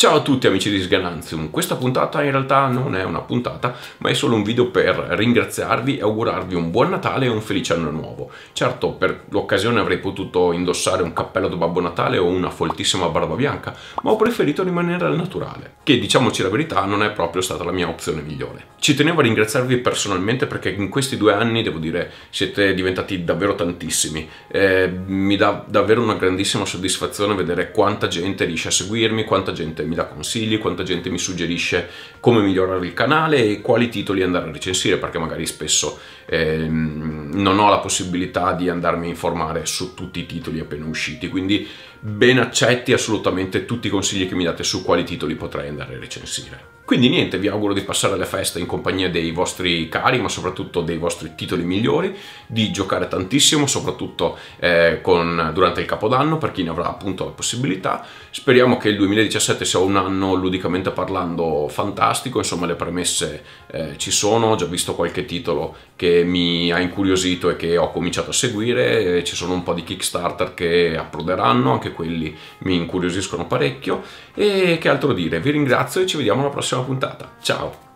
Ciao a tutti amici di Sgananzium, questa puntata in realtà non è una puntata, ma è solo un video per ringraziarvi e augurarvi un buon Natale e un felice anno nuovo. Certo, per l'occasione avrei potuto indossare un cappello da Babbo Natale o una foltissima barba bianca, ma ho preferito rimanere al naturale, che diciamoci la verità non è proprio stata la mia opzione migliore. Ci tenevo a ringraziarvi personalmente perché in questi due anni, devo dire, siete diventati davvero tantissimi. Eh, mi dà davvero una grandissima soddisfazione vedere quanta gente riesce a seguirmi, quanta gente mi dà consigli, quanta gente mi suggerisce come migliorare il canale e quali titoli andare a recensire, perché magari spesso ehm, non ho la possibilità di andarmi a informare su tutti i titoli appena usciti, quindi ben accetti assolutamente tutti i consigli che mi date su quali titoli potrei andare a recensire. Quindi niente, vi auguro di passare le feste in compagnia dei vostri cari, ma soprattutto dei vostri titoli migliori, di giocare tantissimo, soprattutto eh, con, durante il Capodanno, per chi ne avrà appunto la possibilità. Speriamo che il 2017 sia un anno ludicamente parlando fantastico, insomma le premesse eh, ci sono, ho già visto qualche titolo che mi ha incuriosito e che ho cominciato a seguire, ci sono un po' di Kickstarter che approderanno, anche quelli mi incuriosiscono parecchio, e che altro dire, vi ringrazio e ci vediamo alla prossima puntata. Ciao!